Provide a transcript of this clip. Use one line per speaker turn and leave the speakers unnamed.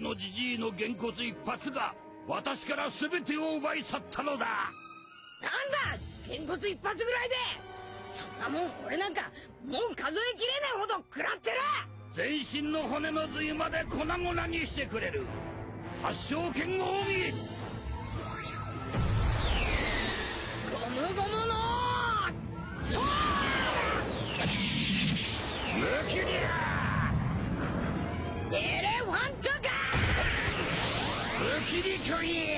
のじじいのげんこつ一発が私から全てを奪い去ったのだ。
なんだげんこつ一発ぐらいで。そんなもん俺なんかもう数えきれねえほど食らってる。
全身の骨の髄まで粉々にしてくれる。発祥剣奥義
ゴムゴムのと
無切りクリ